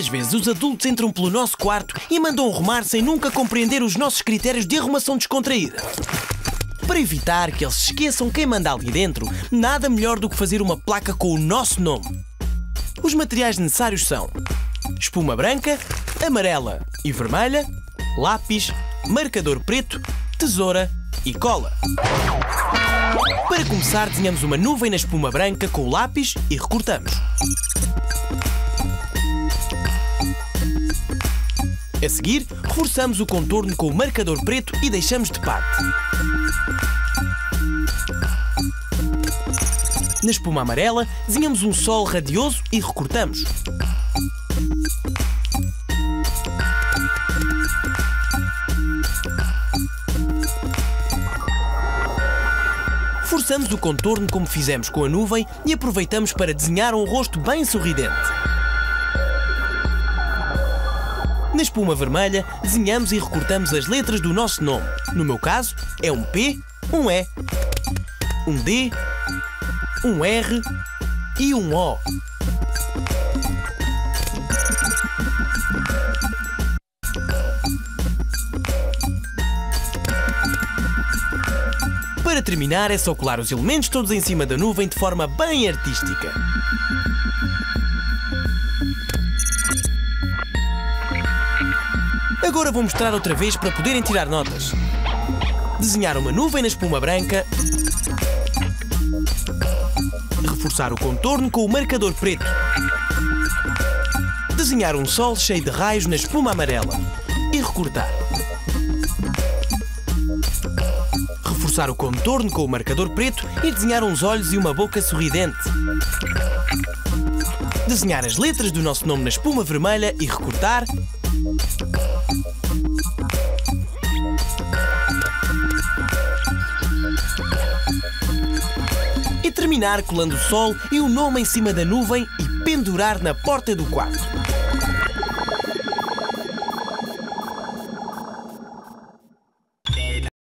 Quantas vezes os adultos entram pelo nosso quarto e mandam arrumar sem nunca compreender os nossos critérios de arrumação descontraída? Para evitar que eles se esqueçam quem manda ali dentro, nada melhor do que fazer uma placa com o nosso nome. Os materiais necessários são espuma branca, amarela e vermelha, lápis, marcador preto, tesoura e cola. Para começar, desenhamos uma nuvem na espuma branca com o lápis e recortamos. A seguir, reforçamos o contorno com o marcador preto e deixamos de parte. Na espuma amarela, desenhamos um sol radioso e recortamos. Forçamos o contorno como fizemos com a nuvem e aproveitamos para desenhar um rosto bem sorridente. Na espuma vermelha, desenhamos e recortamos as letras do nosso nome. No meu caso, é um P, um E, um D, um R e um O. Para terminar, é só colar os elementos todos em cima da nuvem de forma bem artística. Agora vou mostrar outra vez para poderem tirar notas. Desenhar uma nuvem na espuma branca. Reforçar o contorno com o marcador preto. Desenhar um sol cheio de raios na espuma amarela. E recortar. Reforçar o contorno com o marcador preto e desenhar uns olhos e uma boca sorridente. Desenhar as letras do nosso nome na espuma vermelha e recortar. Terminar colando o sol e o nome em cima da nuvem e pendurar na porta do quarto.